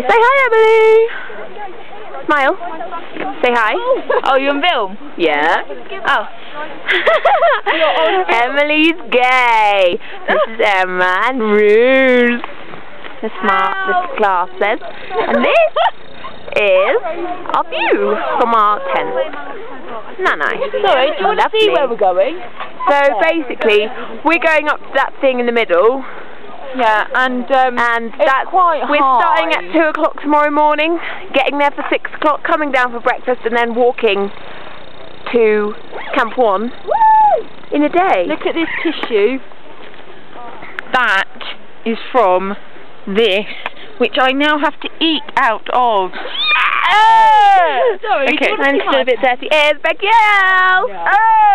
Say hi, Emily. Smile. Say hi. Oh, you in film? Yeah. Oh. Emily's gay. This is Emma and Ruth. The smart, the glasses. And this is our view from our tent. That nice? Sorry, do you want to see where we're going? So basically, we're going up to that thing in the middle. Yeah, and um, and that's quite we're high. starting at two o'clock tomorrow morning, getting there for six o'clock, coming down for breakfast, and then walking to Camp One in a day. Look at this tissue. That is from this, which I now have to eat out of. Sorry, okay, I'm still a bit dirty. It's Becci L. Yeah. Ah!